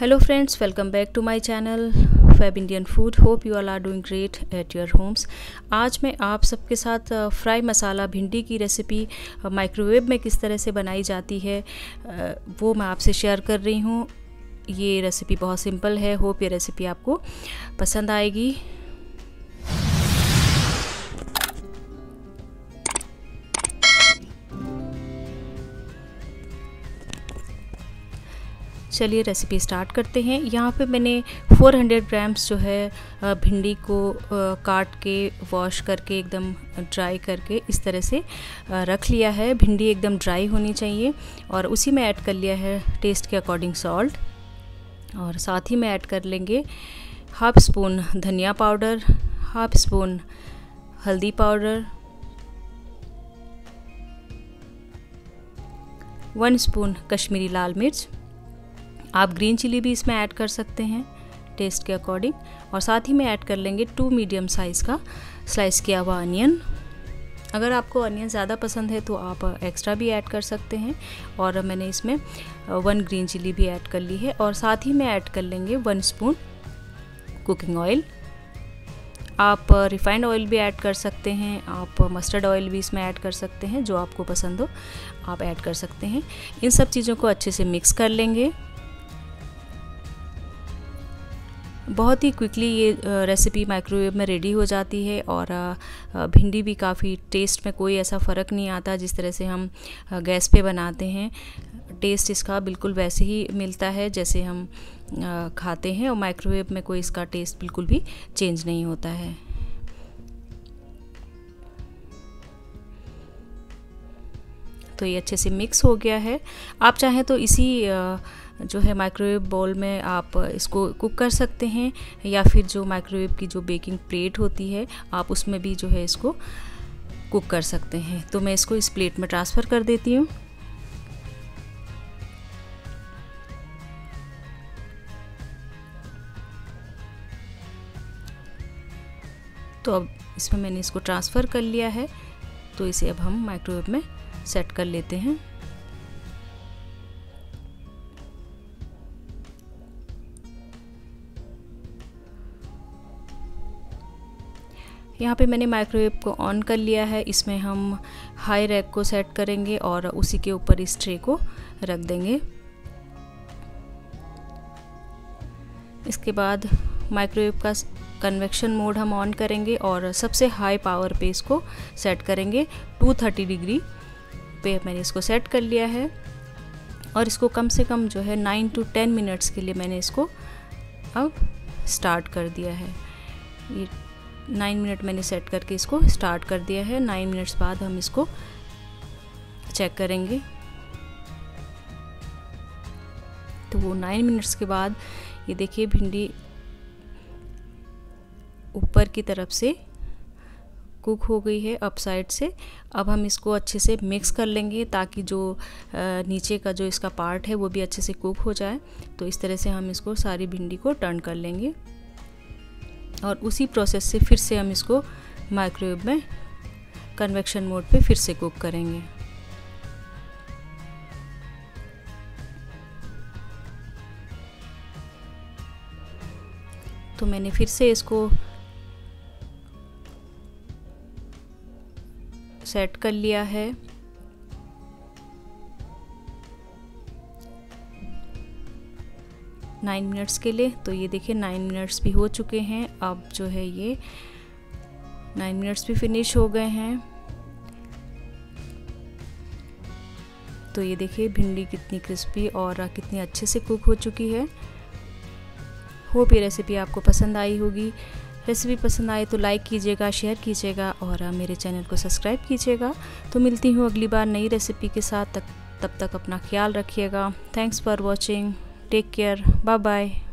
Hello friends welcome back to my channel Fab Indian Food hope you are are doing great at your homes आज मैं आप सबके साथ fry मसाला भिंडी की रेसिपी माइक्रोवेव में किस तरह से बनाई जाती है वो मैं आपसे शेयर कर रही हूँ। ये रेसिपी बहुत सिंपल है। होप ये रेसिपी आपको पसंद आएगी। चलिए रेसिपी स्टार्ट करते हैं। यहाँ पे मैंने 400 ग्राम्स जो है भिंडी को काट के वॉश करके, एकदम ड्राई करके इस तरह से रख लिया है। भिंडी एकदम ड्राई होनी चाहिए और उसी में ऐड कर लिया है टेस्ट के अकॉर्डिंग सॉल्ट और साथ ही में ऐड कर लेंगे हाफ़ स्पून धनिया पाउडर हाफ़ स्पून हल्दी पाउडर वन स्पून कश्मीरी लाल मिर्च आप ग्रीन चिली भी इसमें ऐड कर सकते हैं टेस्ट के अकॉर्डिंग और साथ ही में ऐड कर लेंगे टू मीडियम साइज़ का स्लाइस किया हुआ अनियन अगर आपको अनियन ज़्यादा पसंद है तो आप एक्स्ट्रा भी ऐड कर सकते हैं, और मैंने इसमें वन ग्रीन चिली भी ऐड कर ली है, और साथ ही में ऐड कर लेंगे वन स्पून कुकिंग ऑयल आप रिफाइंड ऑयल भी ऐड कर सकते हैं, आप मस्टर्ड ऑयल भी इसमें ऐड कर सकते हैं, जो आपको पसंद हो, आप ऐड कर सकते हैं। इन सब चीज़ों को अच्छे से मिक्स कर लेंगे। बहुत ही क्विकली ये रेसिपी माइक्रोवेव में रेडी हो जाती है और भिंडी भी काफ़ी टेस्ट में कोई ऐसा फ़र्क नहीं आता जिस तरह से हम गैस पे बनाते हैं। टेस्ट इसका बिल्कुल वैसे ही मिलता है जैसे हम खाते हैं और माइक्रोवेव में कोई इसका टेस्ट बिल्कुल भी चेंज नहीं होता है। तो ये अच्छे से मिक्स हो गया है। आप चाहें तो इसी जो है माइक्रोवेव बॉल में आप इसको कुक कर सकते हैं, या फिर जो माइक्रोवेव की जो बेकिंग प्लेट होती है, आप उसमें भी जो है इसको कुक कर सकते हैं। तो मैं इसको इस प्लेट में ट्रांसफ़र कर देती हूँ। तो अब इसमें मैंने इसको ट्रांसफ़र कर लिया है। तो इसे अब हम माइक्रोवेव में सेट कर लेते हैं। यहाँ पे मैंने माइक्रोवेव को ऑन कर लिया है। इसमें हम हाई रैक को सेट करेंगे और उसी के ऊपर इस ट्रे को रख देंगे। इसके बाद माइक्रोवेव का कन्वेक्शन मोड हम ऑन करेंगे और सबसे हाई पावर पे इसको सेट करेंगे। 230 डिग्री पे मैंने इसको सेट कर लिया है। और इसको कम से कम जो है 9 टू 10 मिनट्स के लिए मैंने इसको अब स्टार्ट कर दिया है। ये नाइन मिनट मैंने सेट करके इसको स्टार्ट कर दिया है। नाइन मिनट्स बाद हम इसको चेक करेंगे। तो वो नाइन मिनट्स के बाद ये देखिए भिंडी ऊपर की तरफ़ से कुक हो गई है, अप साइड से। अब हम इसको अच्छे से मिक्स कर लेंगे ताकि जो नीचे का जो इसका पार्ट है वो भी अच्छे से कुक हो जाए। तो इस तरह से हम इसको सारी भिंडी को टर्न कर लेंगे। और उसी प्रोसेस से फिर से हम इसको माइक्रोवेव में कन्वेक्शन मोड पे फिर से कुक करेंगे। तो मैंने फिर से इसको सेट कर लिया है। नाइन मिनट्स के लिए। तो ये देखिए, नाइन मिनट्स भी हो चुके हैं। अब जो है ये नाइन मिनट्स भी फिनिश हो गए हैं। तो ये देखिए, भिंडी कितनी क्रिस्पी और कितनी अच्छे से कुक हो चुकी है। होप ये रेसिपी आपको पसंद आई होगी। रेसिपी पसंद आए तो लाइक कीजिएगा शेयर कीजिएगा और मेरे चैनल को सब्सक्राइब कीजिएगा। तो मिलती हूँ अगली बार नई रेसिपी के साथ। तक तब तक अपना ख्याल रखिएगा। Thanks for watching Take care. Bye bye.